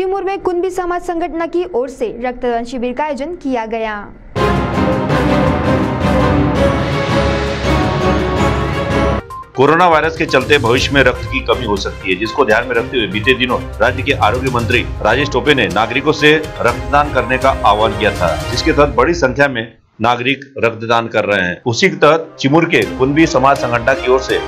चिमूर में कुंभी समाज संगठन की ओर से रक्तदान शिविर का आयोजन किया गया। कोरोना वायरस के चलते भविष्य में रक्त की कमी हो सकती है, जिसको ध्यान में रखते हुए बीते दिनों राज्य के आरोग्य मंत्री राजेश टोपे ने नागरिकों से रक्तदान करने का आह्वान किया था, जिसके तहत बड़ी संख्या में नागरिक रक्तदान कर रहे हैं। उसी के तहत चिमुर के कुंभी समाज संगठन की ओर से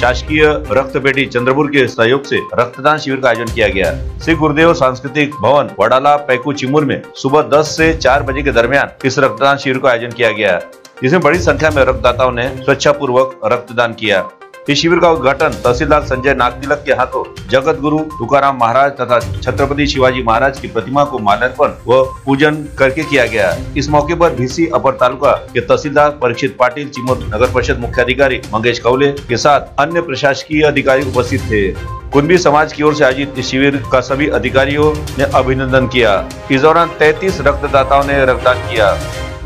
शासकीय रक्त पेटी चंद्रपुर के सहयोग से रक्तदान शिविर का आयोजन किया गया श्री गुरुदेव सांस्कृतिक भवन, वडाला, पैकू, चिमुर में सुबह 10 से 4 बजे के दरमियान इस रक्तदान शिविर का आयोजन किया गया जिसमें बड़ी संख्या में रक्तदाताओं ने स्वेच्छा पूर्वक रक्तदान किया इस शिविर का उद्घाटन तहसीलदार संजय नागतिलक के हाथों जगत गुरु तुकाराम महाराज तथा छत्रपति शिवाजी महाराज की प्रतिमा को माल्यार्पण व पूजन करके किया गया। इस मौके पर भीसी अपर तालुका के तहसीलदार परीक्षित पाटिल चिमोर नगर परिषद मुख्याधिकारी मंगेश कौले के साथ अन्य प्रशासकीय अधिकारी उपस्थित थे। कुंभी समाज की ओर से आयोजित इस शिविर का सभी अधिकारियों ने अभिनंदन किया। इस दौरान 33 रक्तदाताओं ने रक्तदान किया।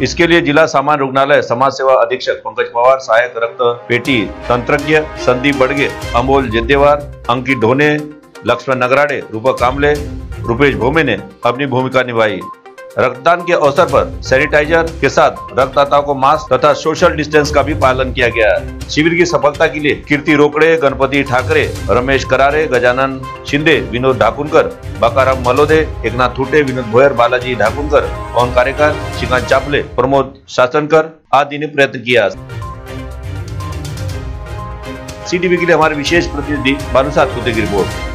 इसके लिए जिला सामान्य रुग्णालय, समाज सेवा अधीक्षक पंकज पवार, सहायक रक्त पेटी तंत्रज्ञ संदीप बड़गे, अमोल जिद्देवार अंकित ढोने लक्ष्मण नगराडे रूपक कामले, रूपेश भोमे ने अपनी भूमिका निभाई। रक्तदान के अवसर पर सैनिटाइजर के साथ रक्तदाताओं को मास्क तथा सोशल डिस्टेंस का भी पालन किया गया शिविर की सफलता के लिए कीर्ति रोकड़े, गणपति ठाकरे, रमेश करारे, गजानन शिंदे, विनोद ढाकुनकर, बाकाराम मलोदे, एकनाथ थुटे विनोद भोयर, बालाजी ढाकुनकर, पवन कारेकर, श्रीकांत चापले, प्रमोद शासनकर आदि ने प्रयत्न किया। सीटीवी के लिए हमारे विशेष प्रतिनिधि भानुसात कुत्ते की रिपोर्ट।